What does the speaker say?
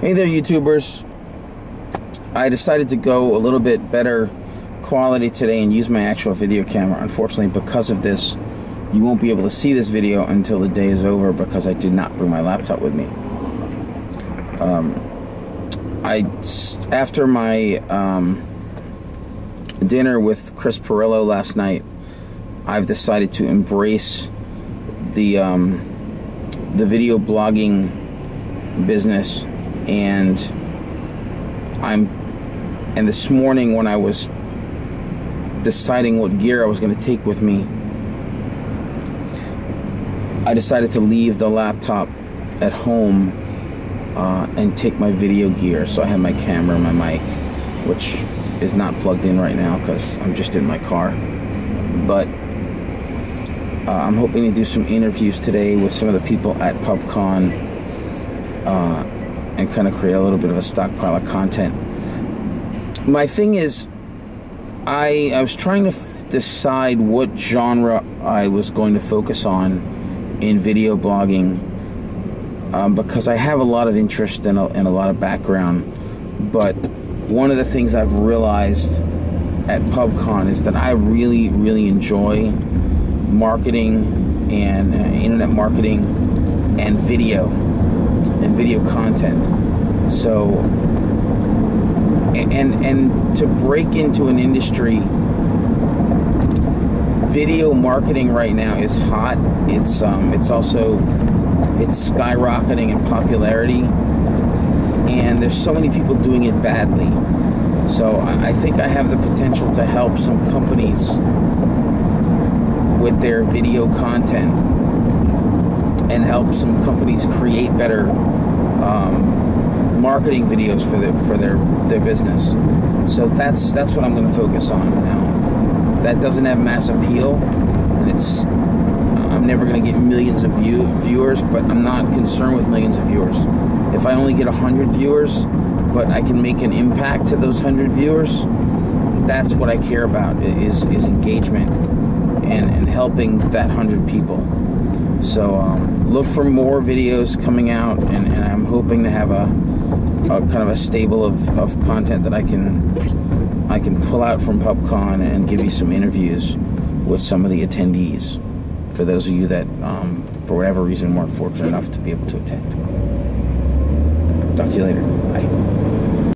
Hey there, YouTubers. I decided to go a little bit better quality today and use my actual video camera. Unfortunately, because of this, you won't be able to see this video until the day is over because I did not bring my laptop with me. Um, I after my um, dinner with Chris Pirillo last night, I've decided to embrace the um, the video blogging business, and I'm and this morning when I was deciding what gear I was going to take with me, I decided to leave the laptop at home uh, and take my video gear. So I have my camera, my mic, which is not plugged in right now because I'm just in my car. But uh, I'm hoping to do some interviews today with some of the people at PubCon uh, and kind of create a little bit of a stockpile of content. My thing is, I, I was trying to f- decide what genre I was going to focus on in video blogging um, because I have a lot of interest and a, and a lot of background. But one of the things I've realized at PubCon is that I really, really enjoy marketing and uh, internet marketing and video and video content. So and and to break into an industry video marketing right now is hot. It's um, it's also it's skyrocketing in popularity and there's so many people doing it badly. So I think I have the potential to help some companies with their video content and help some companies create better um, marketing videos for their for their their business. So that's that's what I'm going to focus on now. That doesn't have mass appeal, and it's I'm never going to get millions of view, viewers, but I'm not concerned with millions of viewers. If I only get hundred viewers, but I can make an impact to those hundred viewers, that's what I care about is is engagement and and helping that hundred people. So um, look for more videos coming out, and, and I'm hoping to have a, a, kind of a stable of, of content that I can I can pull out from PubCon and give you some interviews with some of the attendees. For those of you that, um, for whatever reason, weren't fortunate enough to be able to attend. Talk to you later. Bye.